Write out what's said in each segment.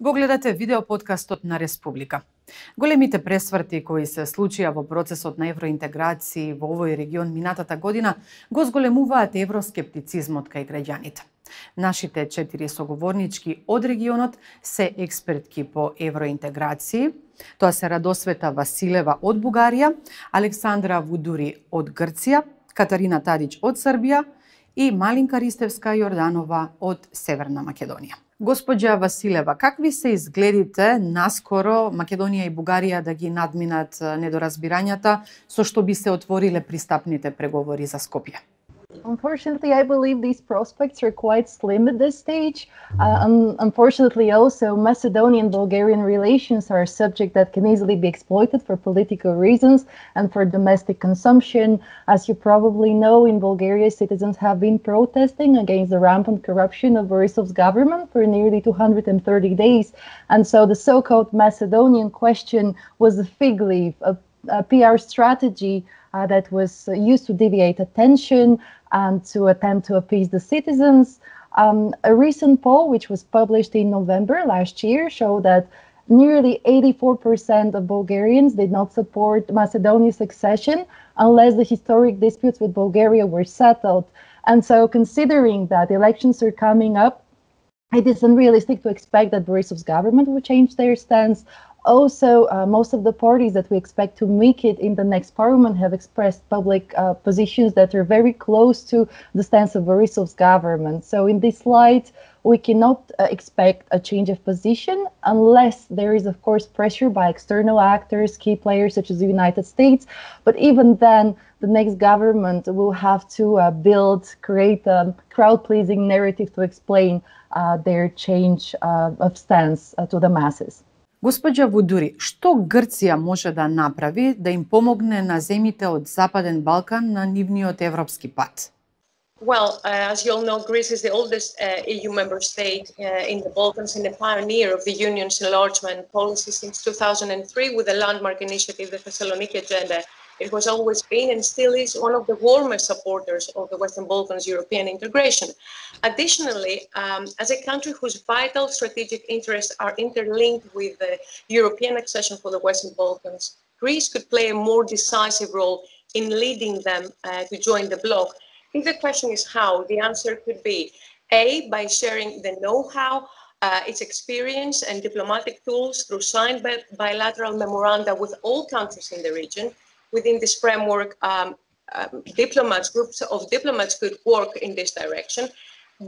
Го гледате видео подкастот на Республика. Големите пресврти кои се случија во процесот на евроинтеграција во овој регион минатата година го зголемуваат евроскептицизмот кај граѓаните. Нашите четири соговорнички од регионот се експертки по евроинтеграција. Тоа се Радосвета Василева од Бугарија, Александра Вудури од Грција, Катарина Тадич од Србија и Малинка Ристевска Јорданова од Северна Македонија. Господја Василева, какви се изгледите наскоро Македонија и Бугарија да ги надминат недоразбирањата со што би се отвориле пристапните преговори за Скопје? Unfortunately, I believe these prospects are quite slim at this stage. Uh, un- unfortunately, also, Macedonian Bulgarian relations are a subject that can easily be exploited for political reasons and for domestic consumption. As you probably know, in Bulgaria, citizens have been protesting against the rampant corruption of Borisov's government for nearly 230 days. And so the so called Macedonian question was a fig leaf, a, a PR strategy uh, that was used to deviate attention and to attempt to appease the citizens. Um, a recent poll, which was published in November last year, showed that nearly 84% of Bulgarians did not support Macedonia's accession unless the historic disputes with Bulgaria were settled. And so, considering that elections are coming up, it is unrealistic to expect that Borisov's government will change their stance also, uh, most of the parties that we expect to make it in the next parliament have expressed public uh, positions that are very close to the stance of Borisov's government. So, in this light, we cannot uh, expect a change of position unless there is, of course, pressure by external actors, key players such as the United States. But even then, the next government will have to uh, build, create a crowd pleasing narrative to explain uh, their change uh, of stance to the masses. Господја Вудури, што Грција може да направи да им помогне на земите од Западен Балкан на нивниот европски пат? Well, uh, as you all know, Greece is the oldest uh, EU member state uh, in the Balkans and a pioneer of the Union's enlargement policy since 2003 with the landmark initiative, the Thessaloniki Agenda, it was always been and still is one of the warmest supporters of the Western Balkans European integration. Additionally, um, as a country whose vital strategic interests are interlinked with the European accession for the Western Balkans, Greece could play a more decisive role in leading them uh, to join the bloc. If the question is how, the answer could be A, by sharing the know how, uh, its experience and diplomatic tools through signed bi bilateral memoranda with all countries in the region within this framework, um, um, diplomats, groups of diplomats could work in this direction.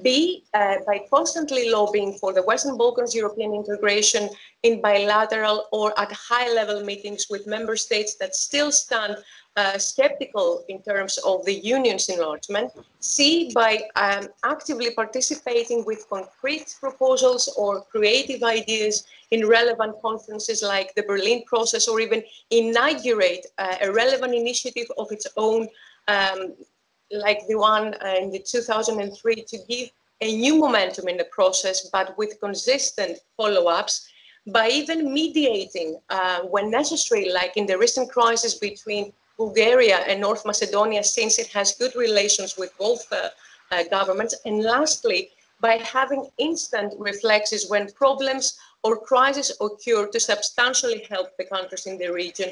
B, uh, by constantly lobbying for the Western Balkans European integration in bilateral or at high level meetings with member states that still stand uh, skeptical in terms of the union's enlargement. C, by um, actively participating with concrete proposals or creative ideas in relevant conferences like the Berlin process or even inaugurate uh, a relevant initiative of its own, um, like the one in the 2003 to give a new momentum in the process, but with consistent follow-ups by even mediating uh, when necessary, like in the recent crisis between Bulgaria and North Macedonia, since it has good relations with both uh, uh, governments. And lastly, by having instant reflexes when problems or crises occur to substantially help the countries in the region,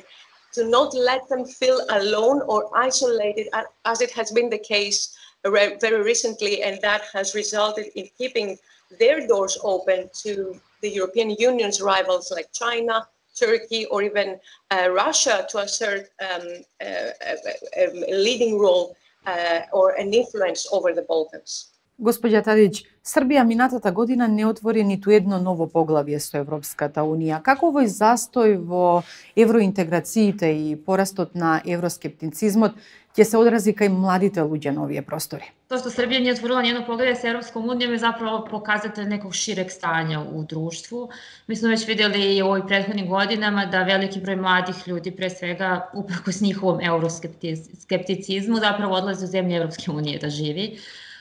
to not let them feel alone or isolated, as it has been the case very recently, and that has resulted in keeping their doors open to the European Union's rivals like China, Turkey or even uh, Russia to assert um, a, a, a, leading role uh, or an influence over the Balkans. Господја Тадич, Србија минатата година не отвори ниту едно ново поглавје со Европската Унија. Како овој застој во евроинтеграциите и порастот на евроскептицизмот ќе се одрази кај младите луѓе на овие простори? Тоа што Србија не отворила ни едно поглавје со Европска Унија ми заправо показате некој ширек стање у друштву. Ми сме веќе видели и овој претходни годинама да велики број младих луѓе, пре свега упркос нивовом евроскептицизму, заправо одлази у земја Европска Унија да живи.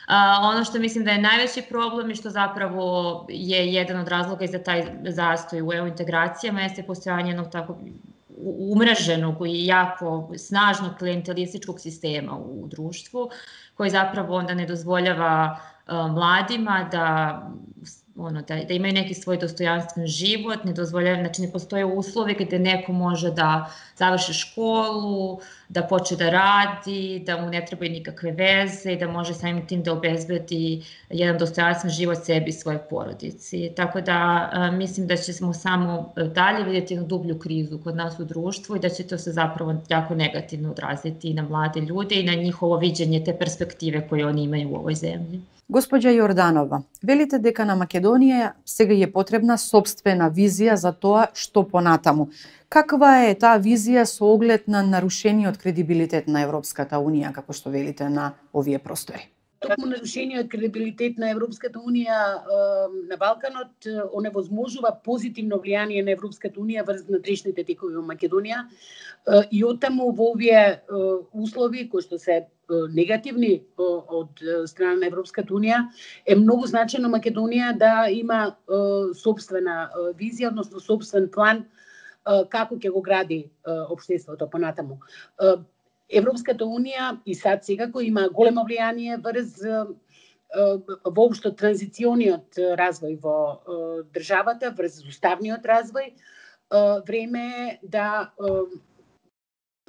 A, ono što mislim da je najveći problem i što zapravo je jedan od razloga i za taj zastoj u EU integracijama jeste postojanje jednog tako umreženog i jako snažnog klientelističkog sistema u društvu, koji zapravo onda ne dozvoljava mladima da ono, da, da imaju neki svoj dostojanstven život, ne dozvoljaju, znači ne postoje uslovi gde neko može da završi školu, da počne da radi, da mu ne trebaju nikakve veze i da može samim tim da obezbedi jedan dostojanstven život sebi i svoje porodici. Tako da a, mislim da ćemo samo dalje vidjeti jednu dublju krizu kod nas u društvu i da će to se zapravo jako negativno odraziti i na mlade ljude i na njihovo viđenje te perspektive koje oni imaju u ovoj zemlji. Госпоѓа Јорданова, велите дека на Македонија сега е потребна собствена визија за тоа што понатаму. Каква е таа визија со оглед на нарушениот кредибилитет на Европската Унија, како што велите на овие простори? Токму нарушениот кредибилитет на Европската Унија на Балканот э, оневозможува позитивно влијание на Европската Унија врз внатрешните текови во Македонија э, и оттаму во овие э, услови кои што се негативни од страна на Европската Унија, е многу значено Македонија да има собствена визија, односно собствен план како ќе го гради општеството понатаму. Европската Унија и САД секако има големо влијание врз воопшто транзициониот развој во државата, врз уставниот развој. Време е да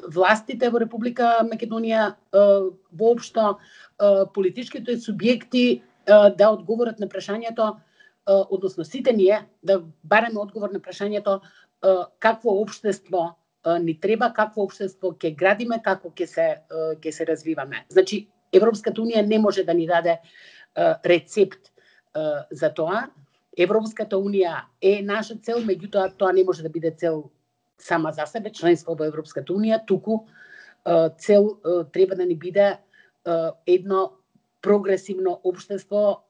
властите во Република Македонија воопшто политичките субјекти да одговорат на прашањето односно сите ние да бараме одговор на прашањето какво општество ни треба, какво општество ќе градиме, како ќе се ќе се развиваме. Значи Европската унија не може да ни даде рецепт за тоа. Европската унија е наша цел, меѓутоа тоа не може да биде цел сама за себе, членство во Европската Унија, туку цел треба да ни биде едно прогресивно општество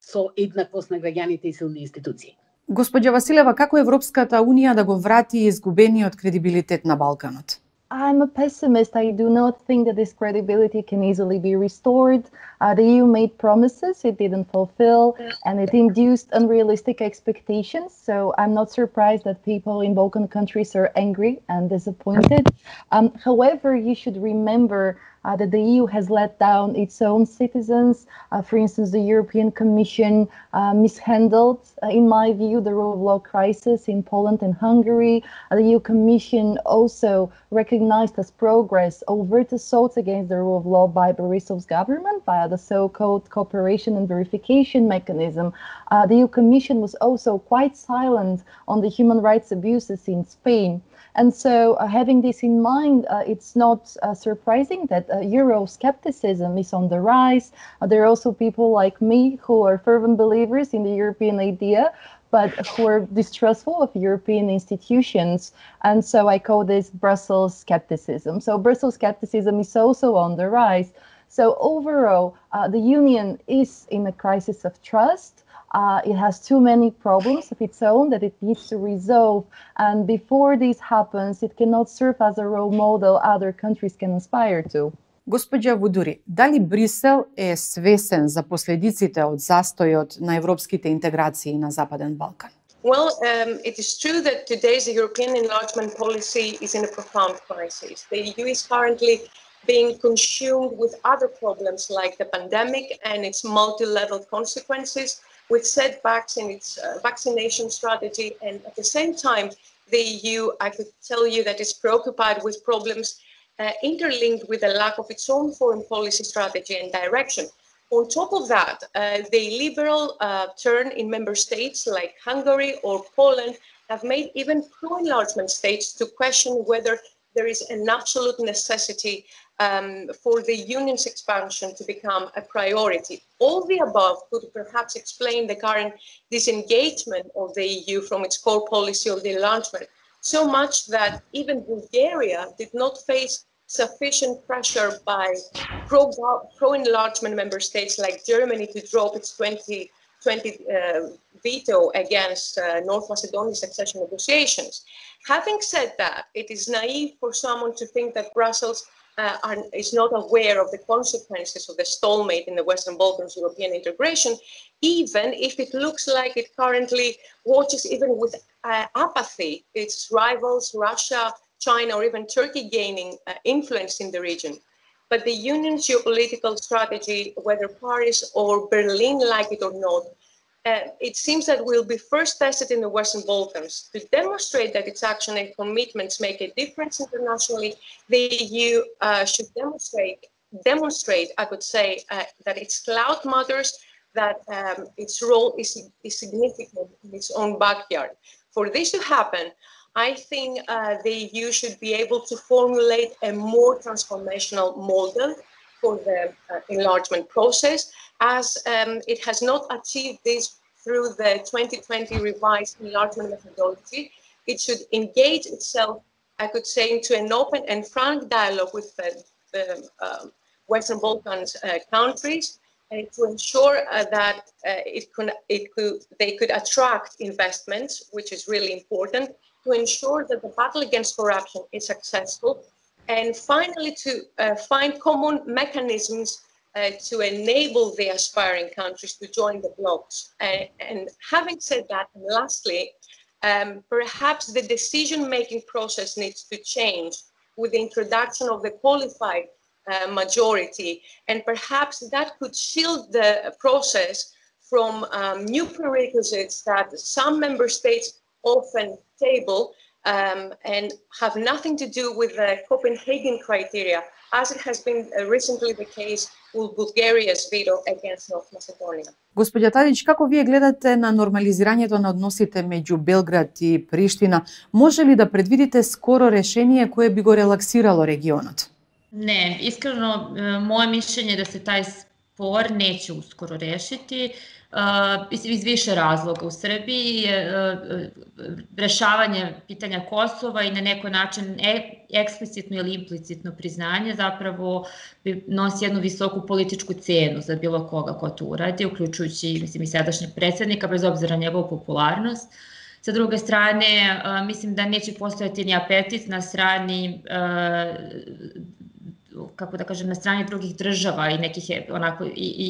со еднаквост на граѓаните и силни институции. Господја Василева, како Европската Унија да го врати изгубениот кредибилитет на Балканот? I'm a pessimist. I do not think that this credibility can easily be restored. Uh, the EU made promises it didn't fulfill, and it induced unrealistic expectations. So I'm not surprised that people in Balkan countries are angry and disappointed. Um, however, you should remember uh, that the EU has let down its own citizens. Uh, for instance, the European Commission uh, mishandled, uh, in my view, the rule of law crisis in Poland and Hungary. Uh, the EU Commission also recognized as progress overt assaults against the rule of law by Borisov's government via the so-called cooperation and verification mechanism. Uh, the EU Commission was also quite silent on the human rights abuses in Spain. And so, having this in mind, it's not surprising that Euroscepticism is on the rise. there are also people like me who are fervent believers in the European idea, but who are distrustful of European institutions. And so I call this Brussels skepticism. So Brussels skepticism is also on the rise. So overall, uh, the union is in a crisis of trust Uh, it has too many problems of its own that it needs to resolve. And before this happens, it cannot serve as a role model other countries can aspire to. Господја Вудури, дали Брисел е свесен за последиците од застојот на европските интеграции на Западен Балкан? Well, um, it is true that today's European enlargement policy is in a profound crisis. The EU is currently being consumed with other problems like the pandemic and its multi-level consequences, with setbacks in its uh, vaccination strategy. And at the same time, the EU, I could tell you that is preoccupied with problems uh, interlinked with the lack of its own foreign policy strategy and direction. On top of that, uh, the liberal uh, turn in member states like Hungary or Poland have made even pro-enlargement states to question whether there is an absolute necessity um, for the union's expansion to become a priority. All the above could perhaps explain the current disengagement of the EU from its core policy of the enlargement, so much that even Bulgaria did not face sufficient pressure by pro-enlargement pro member states like Germany to drop its 2020 uh, veto against uh, North Macedonia's accession negotiations. Having said that, it is naive for someone to think that Brussels uh, are, is not aware of the consequences of the stalemate in the Western Balkans European integration, even if it looks like it currently watches even with uh, apathy its rivals, Russia, China, or even Turkey gaining uh, influence in the region. But the Union's geopolitical strategy, whether Paris or Berlin like it or not, uh, it seems that will be first tested in the Western Balkans. To demonstrate that its action and commitments make a difference internationally, the EU uh, should demonstrate, demonstrate, I could say, uh, that its cloud matters, that um, its role is, is significant in its own backyard. For this to happen, I think uh, the EU should be able to formulate a more transformational model for the uh, enlargement process as um, it has not achieved this through the 2020 revised enlargement methodology. It should engage itself, I could say, into an open and frank dialogue with the, the um, Western Balkans uh, countries uh, to ensure uh, that uh, it could, it could, they could attract investments, which is really important, to ensure that the battle against corruption is successful, and finally to uh, find common mechanisms uh, to enable the aspiring countries to join the blocs. Uh, and having said that, and lastly, um, perhaps the decision-making process needs to change with the introduction of the qualified uh, majority, and perhaps that could shield the process from um, new prerequisites that some member states often table um, and have nothing to do with the Copenhagen criteria, as it has been uh, recently the case with Bulgaria's veto against North Macedonia. Господја Тадич, како вие гледате на нормализирањето на односите меѓу Белград и Приштина? Може ли да предвидите скоро решение кое би го релаксирало регионот? Не, искрено, моје мишљење е да се тај spor neće uskoro rešiti iz više razloga. U Srbiji je rešavanje pitanja Kosova i na neko način e, eksplicitno ili implicitno priznanje zapravo nosi jednu visoku političku cenu za bilo koga ko to uradi, uključujući mislim, i sadašnjeg predsednika, bez obzira na njegovu popularnost. Sa druge strane, mislim da neće postojati ni apetit na strani kako da kažem, na strani drugih država i nekih onako i, i,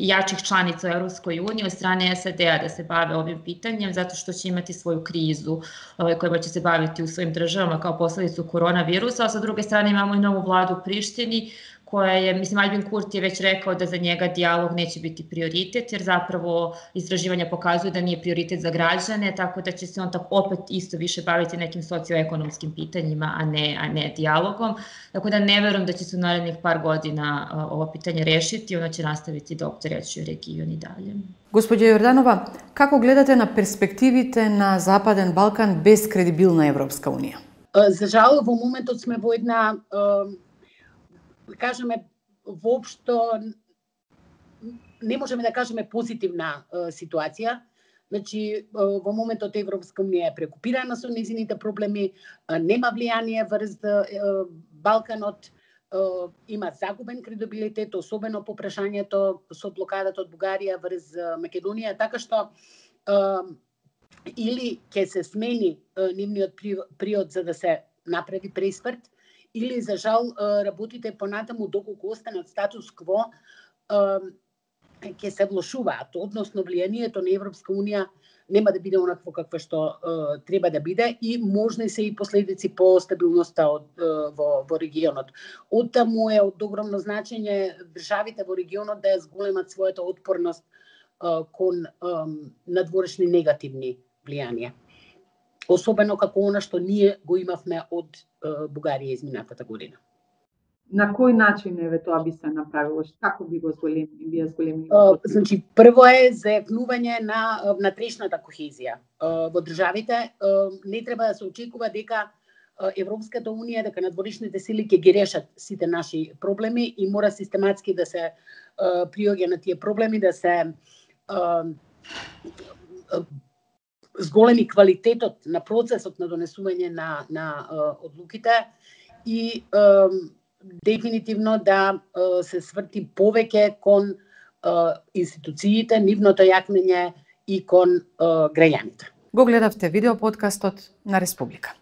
i jačih članica u Europskoj uniji od strane SAD-a da se bave ovim pitanjem, zato što će imati svoju krizu ovaj, kojima će se baviti u svojim državama kao posledicu koronavirusa, a sa druge strane imamo i novu vladu u Prištini koja je, mislim, Albin Kurti je već rekao da za njega dijalog neće biti prioritet, jer zapravo istraživanja pokazuju da nije prioritet za građane, tako da će se on tako opet isto više baviti nekim socioekonomskim pitanjima, a ne, a ne dijalogom. Tako da ne verujem da će se u narednih par godina ovo pitanje rešiti, ono će nastaviti da opterećuje region i dalje. Gospodje Jordanova, kako gledate na perspektivite na Zapaden Balkan bez kredibilna Evropska unija? За жал, во моментот сме во една да кажеме, воопшто не можеме да кажеме позитивна е, ситуација. Значи, е, во моментот Европска Унија е прекупирана со незините проблеми, е, нема влијание врз Балканот, има загубен кредибилитет, особено по прашањето со блокадата од Бугарија врз Македонија, така што или ќе се смени нивниот период за да се направи пресврт, или за жал работите понатаму доколку останат статус кво ќе се влошуваат, односно влијанието на Европска унија нема да биде онакво какво што е, треба да биде и можни се и последици по стабилноста од, е, во, во регионот. Оттаму е од огромно значење државите во регионот да ја зголемат својата отпорност е, кон е, надворешни негативни влијанија особено како она што ние го имавме од Бугарија изминатата година. На кој начин еве тоа би се направило? Како би го зголемили, би ја зголемили? Значи, прво е зајакнување на внатрешната кохезија. Во државите не треба да се очекува дека Европската унија, дека надворешните сили ќе ги решат сите наши проблеми и мора систематски да се приоѓа на тие проблеми, да се зголеми квалитетот на процесот на донесување на, на одлуките и дефинитивно да се сврти повеќе кон институциите, нивното јакнење и кон граѓаните. Го гледавте видео подкастот на Република.